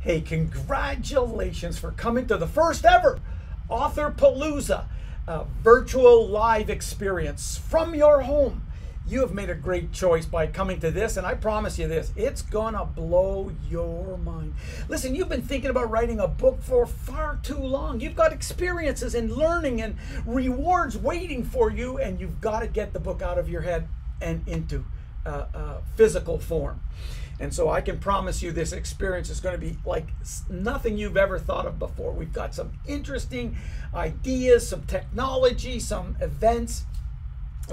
Hey, congratulations for coming to the first ever Author Palooza virtual live experience from your home. You have made a great choice by coming to this, and I promise you this it's gonna blow your mind. Listen, you've been thinking about writing a book for far too long. You've got experiences and learning and rewards waiting for you, and you've got to get the book out of your head and into uh, uh, physical form. And so I can promise you this experience is going to be like nothing you've ever thought of before. We've got some interesting ideas, some technology, some events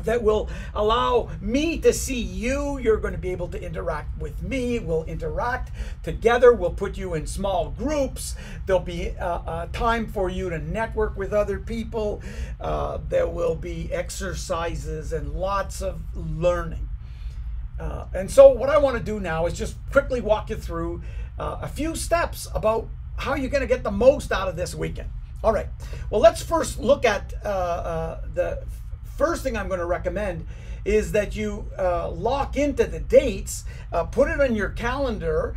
that will allow me to see you. You're going to be able to interact with me. We'll interact together. We'll put you in small groups. There'll be a, uh, uh, time for you to network with other people. Uh, there will be exercises and lots of learning. Uh, and so, what I want to do now is just quickly walk you through uh, a few steps about how you're going to get the most out of this weekend. All right. Well, let's first look at uh, uh the first thing I'm going to recommend is that you uh, lock into the dates, uh, put it on your calendar,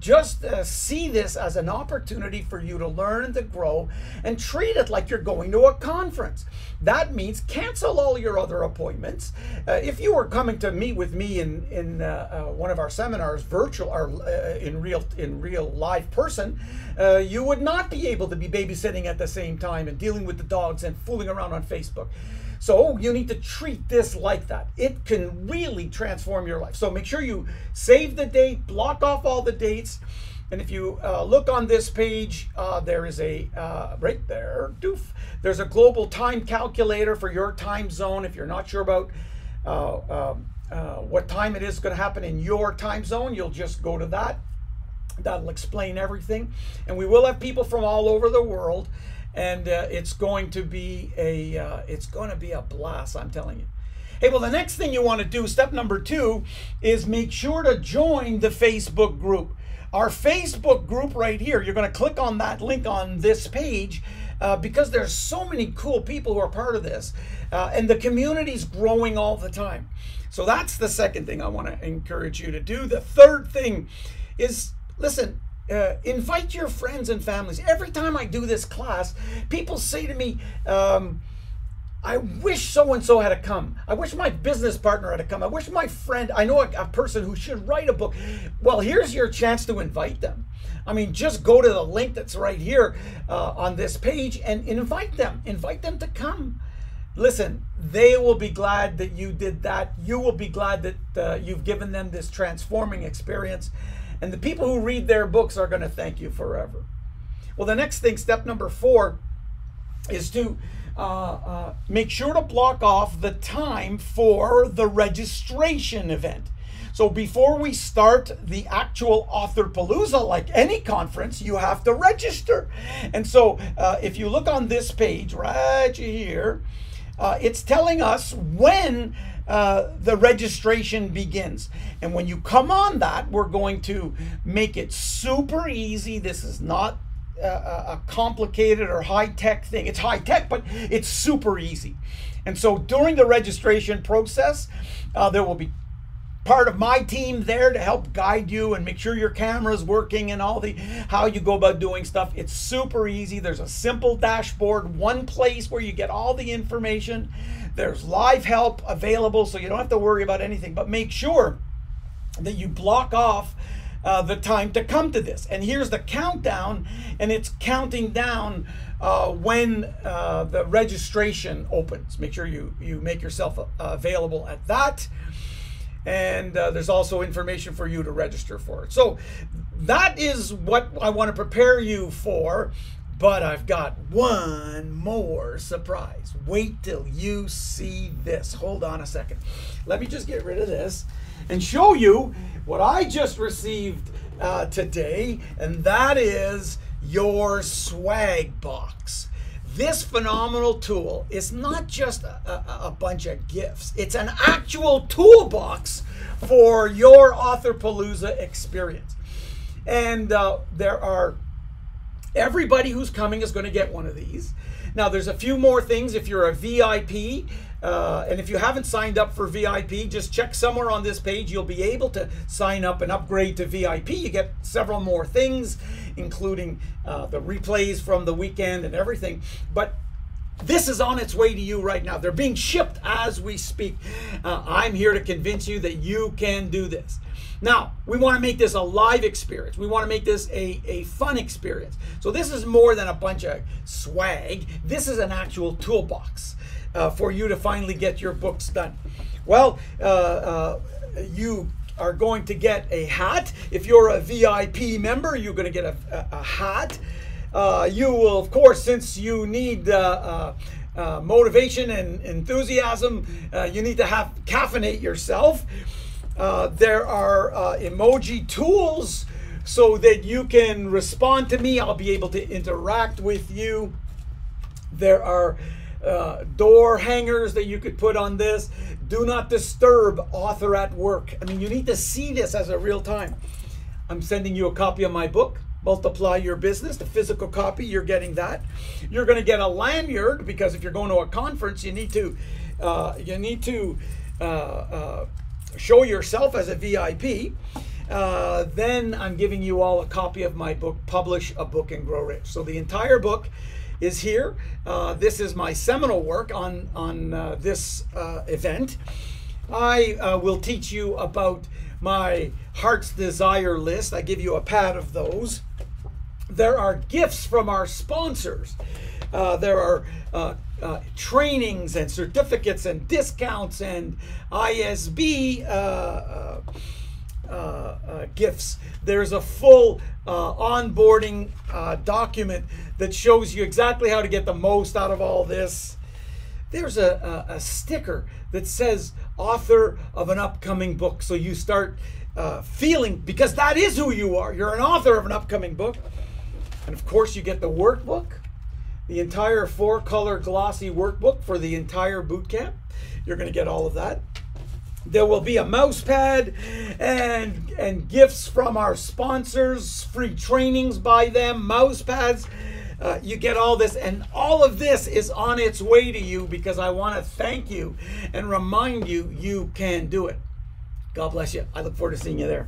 just uh, see this as an opportunity for you to learn and to grow and treat it like you're going to a conference. That means cancel all your other appointments. Uh, if you were coming to meet with me in, in uh, uh one of our seminars, virtual or uh, in real in real live person, uh, you would not be able to be babysitting at the same time and dealing with the dogs and fooling around on Facebook. So you need to treat this like that. It can really transform your life. So make sure you save the date, block off all the dates. And if you uh, look on this page, uh, there is a, uh, right there, doof, there's a global time calculator for your time zone. If you're not sure about uh, um, uh, what time it is going to happen in your time zone, you'll just go to that. That'll explain everything. And we will have people from all over the world and uh, it's going to be a uh, it's going to be a blast i'm telling you. Hey well the next thing you want to do step number two is make sure to join the facebook group. Our facebook group right here you're going to click on that link on this page uh, because there's so many cool people who are part of this uh, and the community's growing all the time. So that's the second thing i want to encourage you to do. The third thing is listen uh, invite your friends and families. Every time I do this class, people say to me, um, I wish so and so had to come. I wish my business partner had to come. I wish my friend, I know a, a, person who should write a book. Well, here's your chance to invite them. I mean, just go to the link that's right here uh, on this page and invite them. Invite them to come. Listen, they will be glad that you did that. You will be glad that uh, you've given them this transforming experience. And the people who read their books are going to thank you forever. Well, the next thing, step number four, is to uh, uh, make sure to block off the time for the registration event. So before we start the actual Author Palooza, like any conference, you have to register. And so uh, if you look on this page right here, uh, it's telling us when uh, the registration begins. And when you come on that, we're going to make it super easy. This is not a, a complicated or high tech thing. It's high tech, but it's super easy. And so during the registration process, uh, there will be part of my team there to help guide you and make sure your camera is working and all the how you go about doing stuff. It's super easy. There's a simple dashboard, one place where you get all the information. There's live help available, so you don't have to worry about anything. But make sure that you block off uh, the time to come to this. And here's the countdown, and it's counting down uh, when uh, the registration opens. Make sure you, you make yourself uh, available at that. And uh, there's also information for you to register for it. So that is what I want to prepare you for but I've got one more surprise. Wait till you see this. Hold on a second. Let me just get rid of this and show you what I just received uh, today, and that is your swag box. This phenomenal tool is not just a, a, a bunch of gifts, it's an actual toolbox for your Author Palooza experience. And uh, there are Everybody who's coming is going to get one of these. Now, there's a few more things if you're a VIP. Uh, and if you haven't signed up for VIP, just check somewhere on this page. You'll be able to sign up and upgrade to VIP. You get several more things, including uh, the replays from the weekend and everything. But this is on its way to you right now. They're being shipped as we speak. Uh, I'm here to convince you that you can do this. Now, we want to make this a live experience. We want to make this a, a fun experience. So, this is more than a bunch of swag. This is an actual toolbox uh, for you to finally get your books done. Well, uh, uh you are going to get a hat. If you're a VIP member, you're going to get a, a, a hat. Uh, you will, of course, since you need uh, uh, uh motivation and enthusiasm, uh, you need to have caffeinate yourself. Uh, there are emoji tools so that you can respond to me. I'll be able to interact with you. There are door hangers that you could put on this. Do not disturb author at work. I mean, you need to see this as a real time. I'm sending you a copy of my book multiply your business the physical copy you're getting that. You're going to get a lanyard because if you're going to a conference you need to uh, you need to uh, uh, show yourself as a vip uh, then i'm giving you all a copy of my book publish a book and grow rich. So the entire book is here. Uh, this is my seminal work on on uh, this event. I will teach you about my heart's desire list. I give you a pad of those there are gifts from our sponsors. Uh, there are uh, uh, trainings and certificates and discounts and ISB uh, uh, uh, gifts. There's a full onboarding document that shows you exactly how to get the most out of all this. There's a, a, a sticker that says author of an upcoming book. So you start feeling, because that is who you are. You're an author of an upcoming book. And of course, you get the workbook, the entire four color glossy workbook for the entire boot camp. You're going to get all of that. There will be a mouse pad and and gifts from our sponsors, free trainings by them, mouse pads. Uh, you get all this, and all of this is on its way to you because I want to thank you and remind you you can do it. God bless you. I look forward to seeing you there.